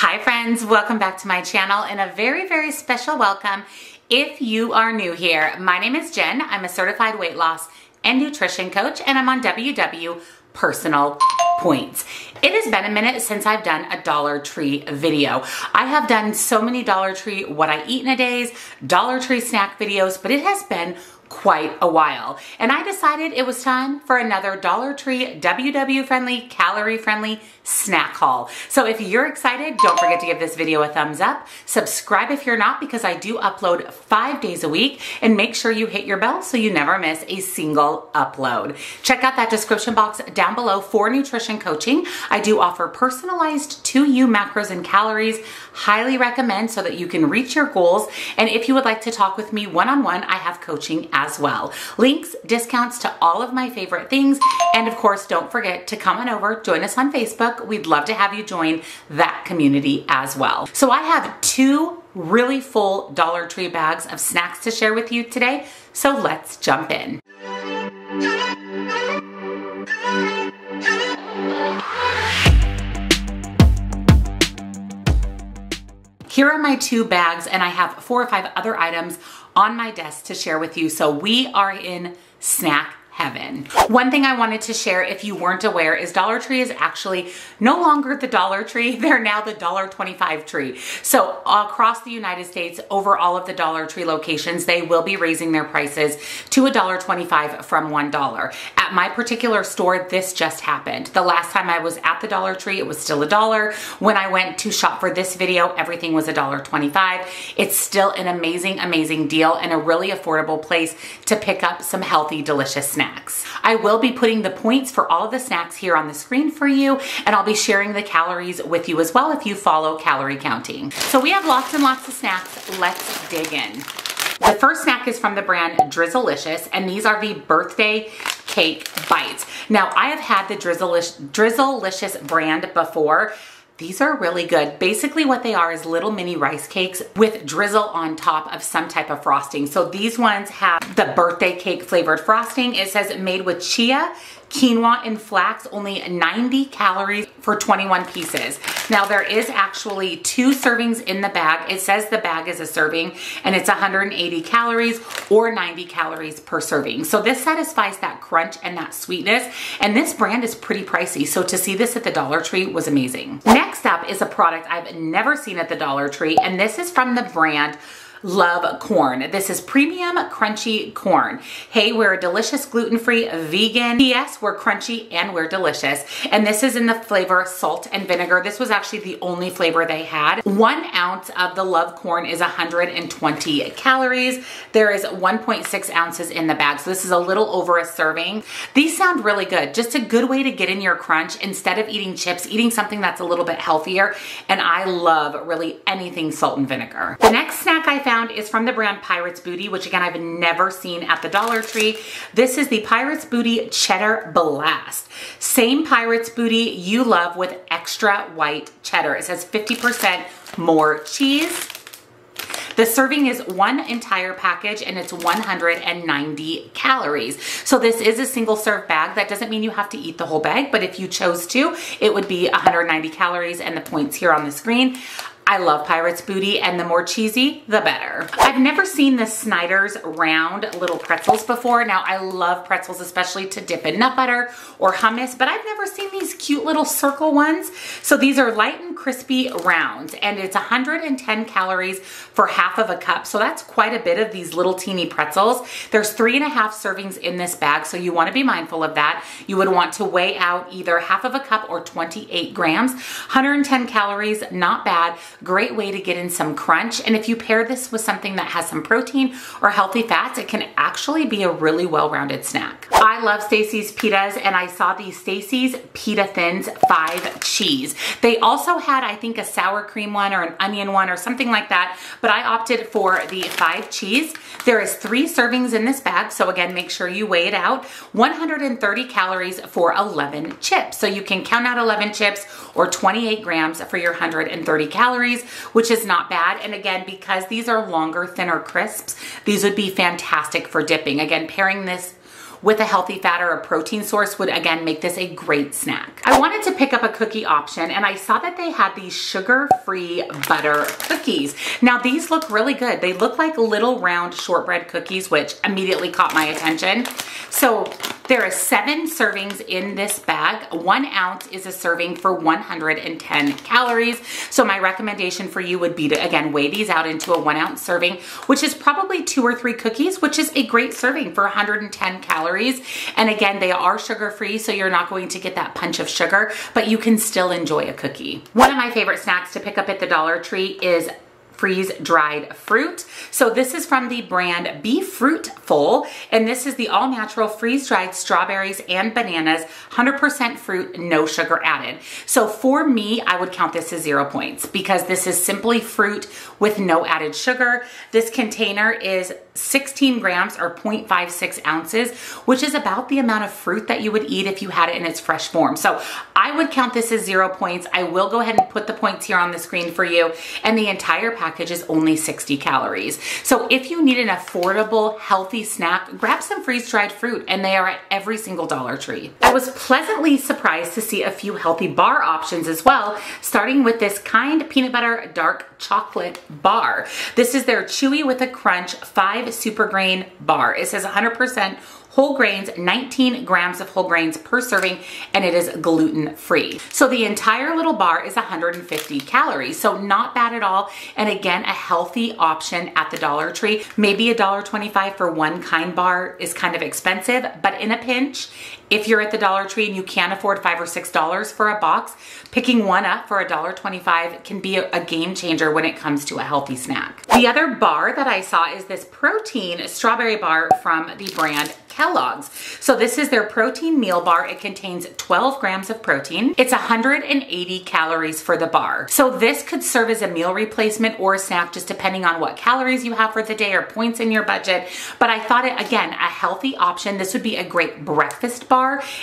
Hi friends, welcome back to my channel and a very, very special welcome if you are new here. My name is Jenn. I'm a certified weight loss and nutrition coach and I'm on WW Personal Points. It has been a minute since I've done a Dollar Tree video. I have done so many Dollar Tree what I eat in a days, Dollar Tree snack videos, but it has been quite a while. And I decided it was time for another Dollar Tree WW friendly, calorie friendly snack haul. So if you're excited, don't forget to give this video a thumbs up. Subscribe if you're not because I do upload five days a week and make sure you hit your bell so you never miss a single upload. Check out that description box down below for nutrition coaching. I do offer personalized to you macros and calories. Highly recommend so that you can reach your goals. And if you would like to talk with me one-on-one, -on -one, I have coaching as well. Links, discounts to all of my favorite things. And of course, don't forget to come on over, join us on Facebook, We'd love to have you join that community as well. So I have two really full Dollar Tree bags of snacks to share with you today. So let's jump in. Here are my two bags and I have four or five other items on my desk to share with you. So we are in snack heaven. One thing I wanted to share if you weren't aware is Dollar Tree is actually no longer the Dollar Tree, they're now the Dollar 25 tree. So across the United States, over all of the Dollar Tree locations, they will be raising their prices to $1.25 from $1. At my particular store, this just happened. The last time I was at the Dollar Tree, it was still a dollar. When I went to shop for this video, everything was $1.25. It's still an amazing, amazing deal and a really affordable place to pick up some healthy, delicious snacks. I will be putting the points for all of the snacks here on the screen for you, and I'll be sharing the calories with you as well if you follow calorie counting. So we have lots and lots of snacks. Let's dig in. The first snack is from the brand Drizzlicious, and these are the birthday cake bites. Now, I have had the Drizzlicious brand before. These are really good. Basically what they are is little mini rice cakes with drizzle on top of some type of frosting. So these ones have the birthday cake flavored frosting. It says made with chia, quinoa and flax, only 90 calories for 21 pieces. Now there is actually two servings in the bag. It says the bag is a serving and it's 180 calories or 90 calories per serving. So this satisfies that crunch and that sweetness. And this brand is pretty pricey. So to see this at the Dollar Tree was amazing. Next up is a product I've never seen at the Dollar Tree. And this is from the brand love corn. This is premium crunchy corn. Hey, we're a delicious gluten-free vegan. Yes, we're crunchy and we're delicious. And this is in the flavor salt and vinegar. This was actually the only flavor they had. One ounce of the love corn is 120 calories. There is 1.6 ounces in the bag. So this is a little over a serving. These sound really good. Just a good way to get in your crunch instead of eating chips, eating something that's a little bit healthier. And I love really anything salt and vinegar. The next snack I found is from the brand Pirates Booty, which again, I've never seen at the Dollar Tree. This is the Pirates Booty Cheddar Blast. Same Pirates Booty you love with extra white cheddar. It says 50% more cheese. The serving is one entire package and it's 190 calories. So this is a single serve bag. That doesn't mean you have to eat the whole bag, but if you chose to, it would be 190 calories and the points here on the screen. I love Pirates Booty and the more cheesy, the better. I've never seen the Snyder's round little pretzels before. Now I love pretzels, especially to dip in nut butter or hummus, but I've never seen these cute little circle ones. So these are light and crispy rounds and it's 110 calories for half of a cup. So that's quite a bit of these little teeny pretzels. There's three and a half servings in this bag. So you wanna be mindful of that. You would want to weigh out either half of a cup or 28 grams. 110 calories, not bad Great way to get in some crunch. And if you pair this with something that has some protein or healthy fats, it can actually be a really well-rounded snack. I love Stacy's Pitas and I saw the Stacy's Pita Thins 5 cheese. They also had, I think, a sour cream one or an onion one or something like that, but I opted for the 5 cheese. There is three servings in this bag, so again, make sure you weigh it out. 130 calories for 11 chips. So you can count out 11 chips or 28 grams for your 130 calories calories, which is not bad. And again, because these are longer, thinner crisps, these would be fantastic for dipping. Again, pairing this with a healthy fat or a protein source would again make this a great snack. I wanted to pick up a cookie option and I saw that they had these sugar-free butter cookies. Now these look really good. They look like little round shortbread cookies, which immediately caught my attention. So there are seven servings in this bag. One ounce is a serving for 110 calories. So my recommendation for you would be to, again, weigh these out into a one ounce serving, which is probably two or three cookies, which is a great serving for 110 calories. And again, they are sugar free, so you're not going to get that punch of sugar, but you can still enjoy a cookie. One of my favorite snacks to pick up at the Dollar Tree is freeze dried fruit. So this is from the brand Be Fruitful, and this is the all natural freeze dried strawberries and bananas, 100% fruit, no sugar added. So for me, I would count this as zero points because this is simply fruit with no added sugar. This container is 16 grams or 0.56 ounces, which is about the amount of fruit that you would eat if you had it in its fresh form. So I would count this as zero points. I will go ahead and put the points here on the screen for you. And the entire pack package is only 60 calories. So if you need an affordable, healthy snack, grab some freeze-dried fruit and they are at every single Dollar Tree. I was pleasantly surprised to see a few healthy bar options as well, starting with this kind peanut butter dark chocolate bar. This is their Chewy with a Crunch 5 Super Grain bar. It says 100% whole grains, 19 grams of whole grains per serving, and it is gluten free. So the entire little bar is 150 calories, so not bad at all. And again, a healthy option at the Dollar Tree. Maybe a $1.25 for one kind bar is kind of expensive, but in a pinch, if you're at the Dollar Tree and you can't afford five or six dollars for a box, picking one up for a dollar twenty-five can be a game changer when it comes to a healthy snack. The other bar that I saw is this protein strawberry bar from the brand Kellogg's. So this is their protein meal bar. It contains 12 grams of protein. It's 180 calories for the bar. So this could serve as a meal replacement or a snack just depending on what calories you have for the day or points in your budget. But I thought it, again, a healthy option. This would be a great breakfast bar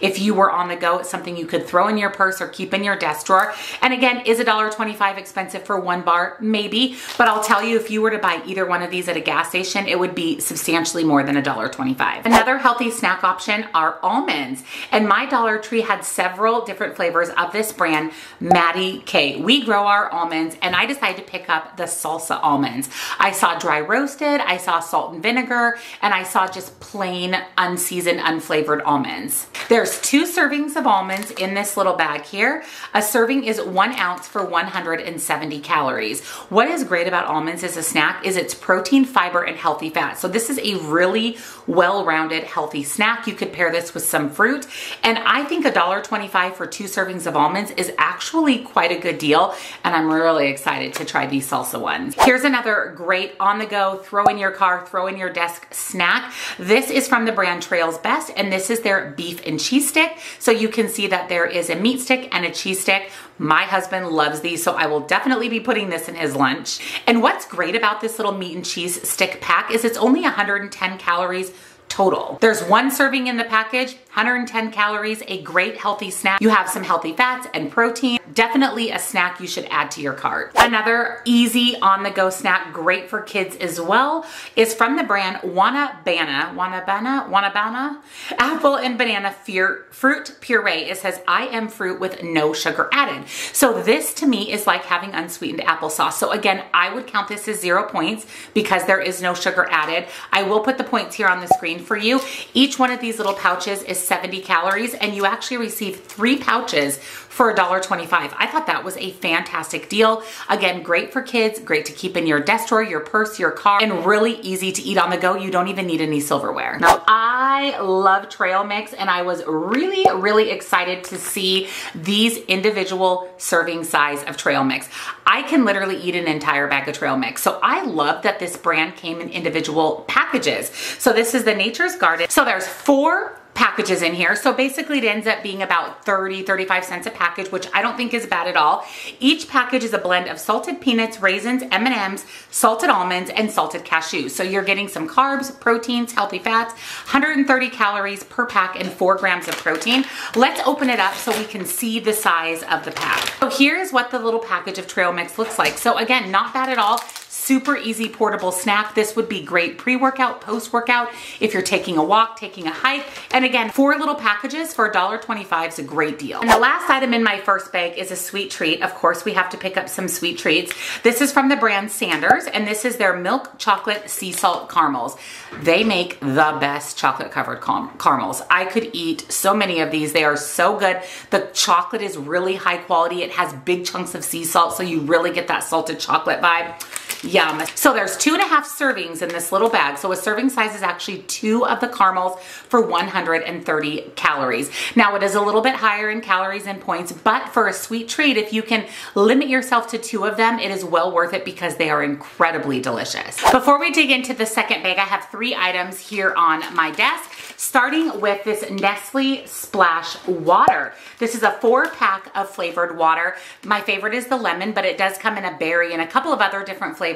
if you were on the go. It's something you could throw in your purse or keep in your desk drawer. And again, is $1.25 expensive for one bar? Maybe, but I'll tell you if you were to buy either one of these at a gas station, it would be substantially more than $1.25. Another healthy snack option are almonds. And my Dollar Tree had several different flavors of this brand, Madi K. We grow our almonds and I decided to pick up the salsa almonds. I saw dry roasted, I saw salt and vinegar, and I saw just plain unseasoned, unflavored almonds. There's two servings of almonds in this little bag here. A serving is one ounce for 170 calories. What is great about almonds as a snack is its protein, fiber, and healthy fat. So this is a really well-rounded, healthy snack. You could pair this with some fruit. And I think $1.25 for two servings of almonds is actually quite a good deal. And I'm really excited to try these salsa ones. Here's another great on the go, throw in your car, throw in your desk snack. This is from the brand Trails Best and this is their beef and cheese stick. So you can see that there is a meat stick and a cheese stick. My husband loves these, so I will definitely be putting this in his lunch. And what's great about this little meat and cheese stick pack is it's only 110 calories total. There's one serving in the package, 110 calories, a great healthy snack. You have some healthy fats and protein. Definitely a snack you should add to your cart. Another easy on-the-go snack, great for kids as well, is from the brand Wanabana, Wanabana, Wanabana, apple and banana fruit puree. It says, I am fruit with no sugar added. So this to me is like having unsweetened applesauce. So again, I would count this as zero points because there is no sugar added. I will put the points here on the screen for you. Each one of these little pouches is 70 calories and you actually receive three pouches for $1.25. I thought that was a fantastic deal. Again, great for kids, great to keep in your desk drawer, your purse, your car, and really easy to eat on the go. You don't even need any silverware. Now, I love trail mix and I was really, really excited to see these individual serving size of trail mix. I can literally eat an entire bag of trail mix. So I love that this brand came in individual packages. So this is the Nature's Garden. So there's four packages in here. So basically it ends up being about 30, 35 cents a package, which I don't think is bad at all. Each package is a blend of salted peanuts, raisins, M&Ms, salted almonds, and salted cashews. So you're getting some carbs, proteins, healthy fats, 130 calories per pack and four grams of protein. Let's open it up so we can see the size of the pack. So here's what the little package of trail mix looks like. So again, not bad at all super easy portable snack. This would be great pre-workout, post-workout, if you're taking a walk, taking a hike. And again, four little packages for $1.25 is a great deal. And the last item in my first bag is a sweet treat. Of course, we have to pick up some sweet treats. This is from the brand Sanders, and this is their milk chocolate sea salt caramels. They make the best chocolate covered caramels. I could eat so many of these. They are so good. The chocolate is really high quality. It has big chunks of sea salt, so you really get that salted chocolate vibe. Yum. So there's two and a half servings in this little bag. So a serving size is actually two of the caramels for 130 calories. Now it is a little bit higher in calories and points, but for a sweet treat, if you can limit yourself to two of them, it is well worth it because they are incredibly delicious. Before we dig into the second bag, I have three items here on my desk starting with this Nestle Splash Water. This is a four pack of flavored water. My favorite is the lemon, but it does come in a berry and a couple of other different flavors.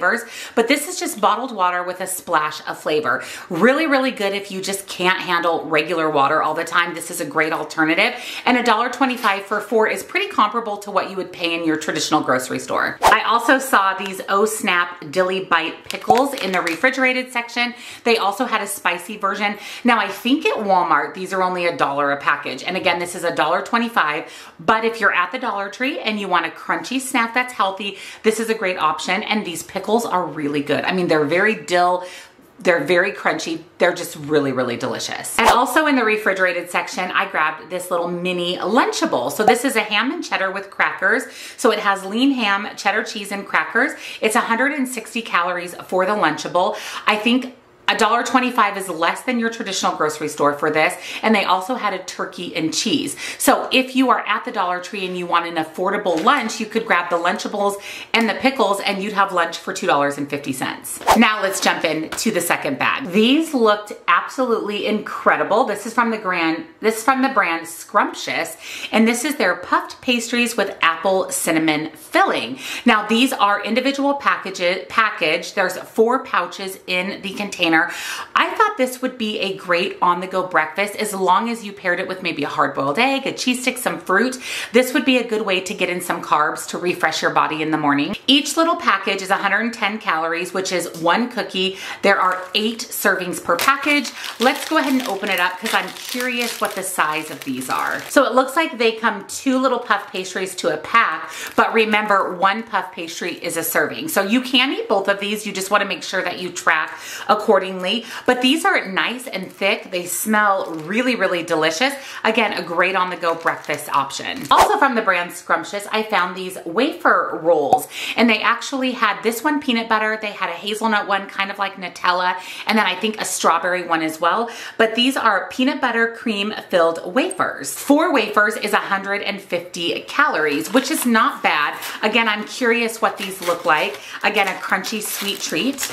But this is just bottled water with a splash of flavor. Really, really good if you just can't handle regular water all the time. This is a great alternative. And $1.25 for four is pretty comparable to what you would pay in your traditional grocery store. I also saw these Oh Snap Dilly Bite pickles in the refrigerated section. They also had a spicy version. Now I think at Walmart, these are only a dollar a package. And again, this is a dollar 25, but if you're at the Dollar Tree and you want a crunchy snack that's healthy, this is a great option. And these pickles are really good. I mean, they're very dill, they're very crunchy. They're just really, really delicious. And also in the refrigerated section, I grabbed this little mini Lunchable. So this is a ham and cheddar with crackers. So it has lean ham, cheddar cheese, and crackers. It's 160 calories for the Lunchable. I think $1.25 is less than your traditional grocery store for this. And they also had a turkey and cheese. So if you are at the Dollar Tree and you want an affordable lunch, you could grab the Lunchables and the pickles and you'd have lunch for $2.50. Now let's jump in to the second bag. These looked absolutely incredible. This is from the brand, this is from the brand Scrumptious. And this is their puffed pastries with apple cinnamon filling. Now these are individual packages, package. There's four pouches in the container container. I this would be a great on-the-go breakfast as long as you paired it with maybe a hard-boiled egg, a cheese stick, some fruit. This would be a good way to get in some carbs to refresh your body in the morning. Each little package is 110 calories, which is one cookie. There are eight servings per package. Let's go ahead and open it up because I'm curious what the size of these are. So it looks like they come two little puff pastries to a pack, but remember one puff pastry is a serving. So you can eat both of these. You just wanna make sure that you track accordingly. But these are nice and thick. They smell really, really delicious. Again, a great on the go breakfast option. Also from the brand Scrumptious, I found these wafer rolls and they actually had this one peanut butter. They had a hazelnut one, kind of like Nutella. And then I think a strawberry one as well. But these are peanut butter cream filled wafers. Four wafers is 150 calories, which is not bad. Again, I'm curious what these look like. Again, a crunchy sweet treat.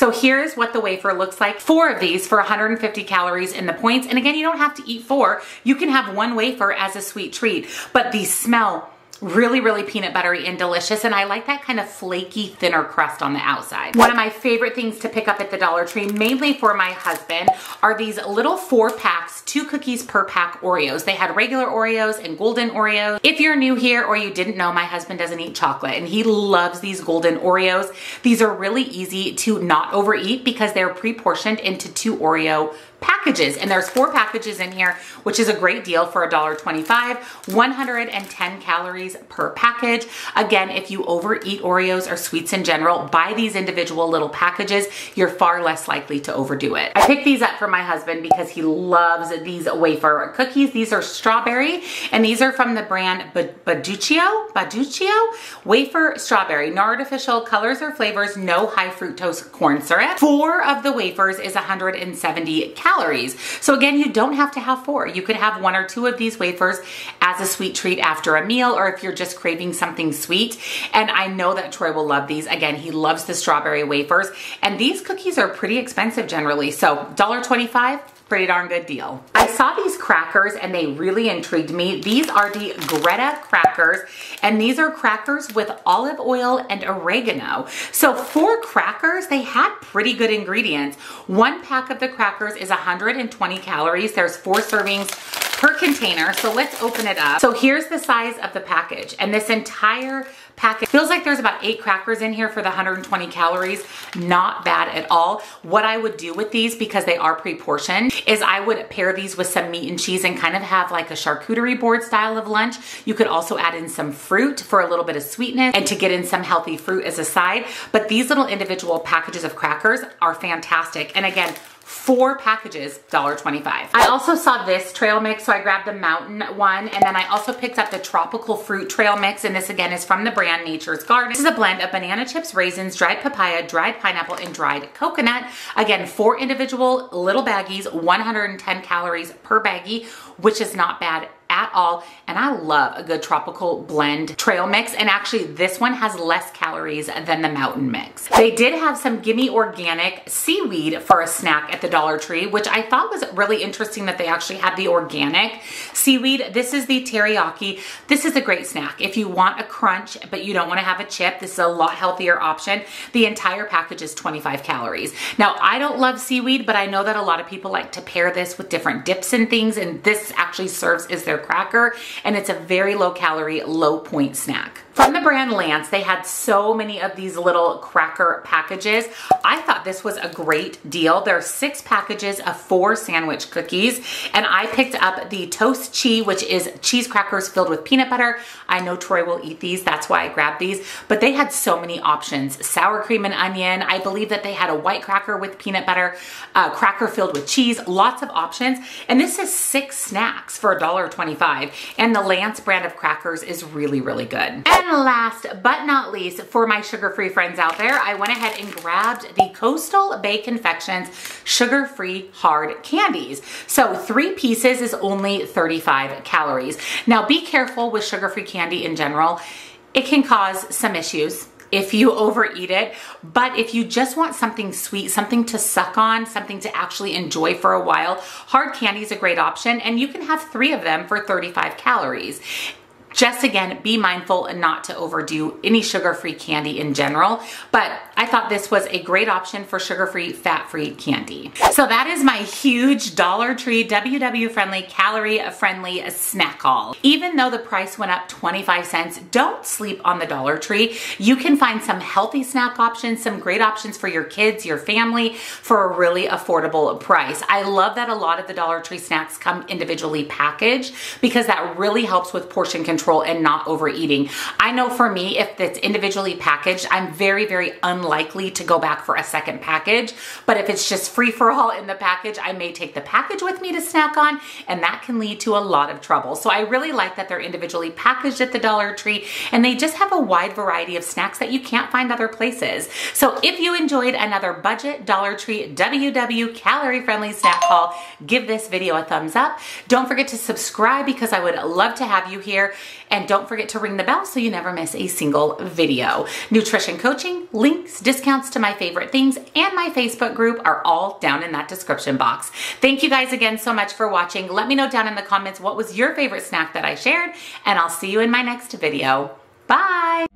So here's what the wafer looks like. Four of these for 150 calories in the points. And again, you don't have to eat four. You can have one wafer as a sweet treat, but these smell really, really peanut buttery and delicious. And I like that kind of flaky, thinner crust on the outside. One of my favorite things to pick up at the Dollar Tree, mainly for my husband, are these little four packs, two cookies per pack Oreos. They had regular Oreos and golden Oreos. If you're new here or you didn't know, my husband doesn't eat chocolate and he loves these golden Oreos. These are really easy to not overeat because they're pre-portioned into two Oreo packages and there's four packages in here which is a great deal for $1.25 110 calories per package. Again if you overeat Oreos or sweets in general buy these individual little packages. You're far less likely to overdo it. I picked these up for my husband because he loves these wafer cookies. These are strawberry and these are from the brand Bauducco Bauducco wafer strawberry. No artificial colors or flavors no high fructose corn syrup. Four of the wafers is 170 calories calories. So again, you don't have to have four. You could have one or two of these wafers as a sweet treat after a meal or if you're just craving something sweet. And I know that Troy will love these. Again, he loves the strawberry wafers and these cookies are pretty expensive generally. So $1.25, pretty darn good deal. I saw these crackers and they really intrigued me. These are the Greta crackers and these are crackers with olive oil and oregano. So for crackers, they had pretty good ingredients. One pack of the crackers is 120 calories. There's four servings per container. So let's open it up. So here's the size of the package and this entire package. Feels like there's about eight crackers in here for the 120 calories. Not bad at all. What I would do with these, because they are pre-portioned, is I would pair these with some meat and cheese and kind of have like a charcuterie board style of lunch. You could also add in some fruit for a little bit of sweetness and to get in some healthy fruit as a side. But these little individual packages of crackers are fantastic. And again, four packages, $1.25. I also saw this trail mix, so I grabbed the mountain one, and then I also picked up the tropical fruit trail mix, and this again is from the brand Nature's Garden. This is a blend of banana chips, raisins, dried papaya, dried pineapple, and dried coconut. Again, four individual little baggies, 110 calories per baggie, which is not bad at all. And I love a good tropical blend trail mix. And actually this one has less calories than the mountain mix. They did have some Gimme Organic seaweed for a snack at the Dollar Tree, which I thought was really interesting that they actually had the organic seaweed. This is the teriyaki. This is a great snack. If you want a crunch, but you don't want to have a chip, this is a lot healthier option. The entire package is 25 calories. Now, I don't love seaweed, but I know that a lot of people like to pair this with different dips and things, and this actually serves as their cracker and it's a very low calorie, low point snack. From the brand Lance, they had so many of these little cracker packages. I thought this was a great deal. There are six packages of four sandwich cookies, and I picked up the ToastChee, which is cheese crackers filled with peanut butter. I know Troy will eat these, that's why I grabbed these, but they had so many options. Sour cream and onion. I believe that they had a white cracker with peanut butter, a cracker filled with cheese, lots of options. And this is six snacks for $1.25. And the Lance brand of crackers is really, really good. And last but not least, for my sugar-free friends out there, I went ahead and grabbed the Coastal Bay Confections sugar-free hard candies. So three pieces is only 35 calories. Now be careful with sugar-free candy in general. It can cause some issues if you overeat it. But if you just want something sweet, something to suck on, something to actually enjoy for a while, hard candy is a great option and you can have three of them for 35 calories just again, be mindful and not to overdo any sugar-free candy in general. But I thought this was a great option for sugar-free, fat-free candy. So that is my huge Dollar Tree WW friendly, calorie friendly snack haul. Even though the price went up 25 cents, don't sleep on the Dollar Tree. You can find some healthy snack options, some great options for your kids, your family for a really affordable price. I love that a lot of the Dollar Tree snacks come individually packaged because that really helps with portion control control and not overeating. I know for me, if it's individually packaged, I'm very, very unlikely to go back for a second package. But if it's just free for all in the package, I may take the package with me to snack on, and that can lead to a lot of trouble. So I really like that they're individually packaged at the Dollar Tree, and they just have a wide variety of snacks that you can't find other places. So if you enjoyed another budget Dollar Tree WW calorie friendly snack haul, give this video a thumbs up. Don't forget to subscribe because I would love to have you here. And don't forget to ring the bell so you never miss a single video. Nutrition coaching, links, discounts to my favorite things, and my Facebook group are all down in that description box. Thank you guys again so much for watching. Let me know down in the comments what was your favorite snack that I shared, and I'll see you in my next video. Bye!